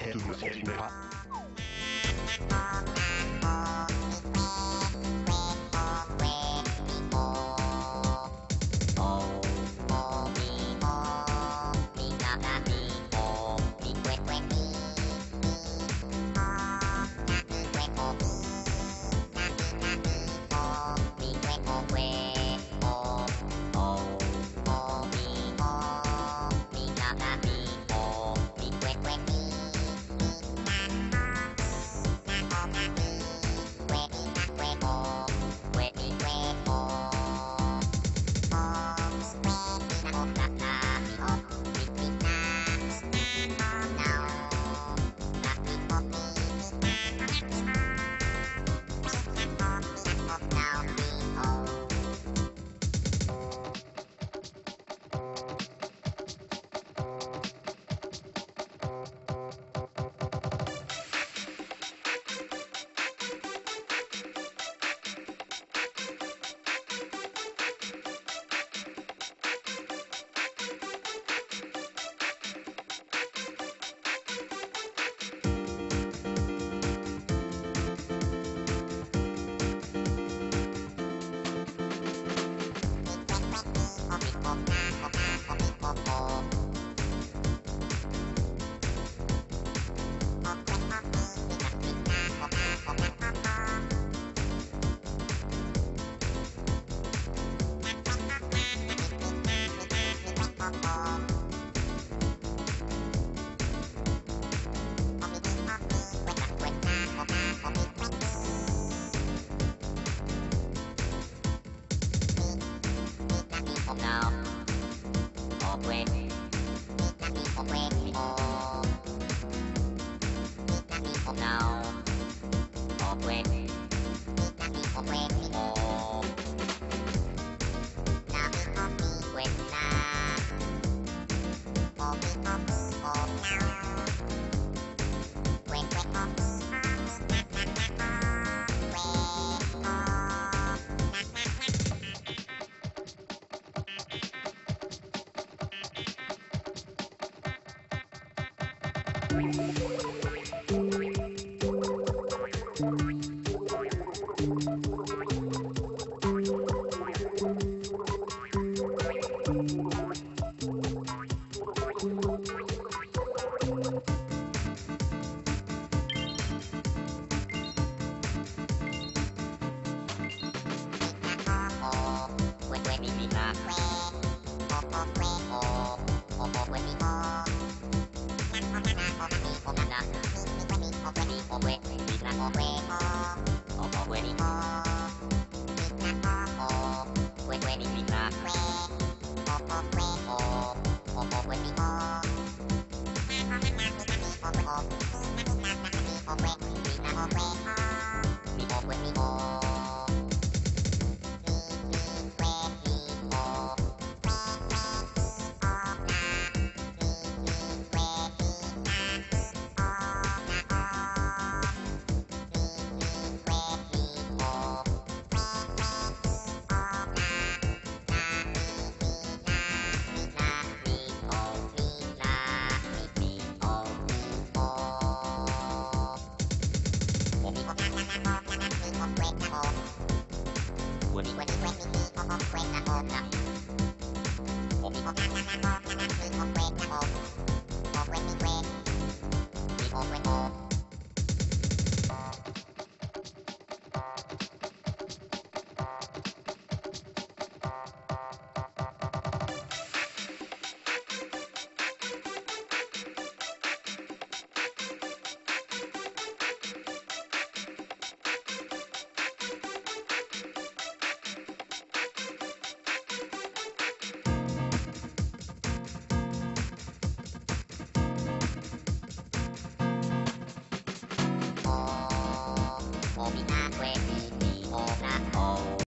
activated. now. Open. Now. Sorting Ojo hueco, ojo hueco. Thank you.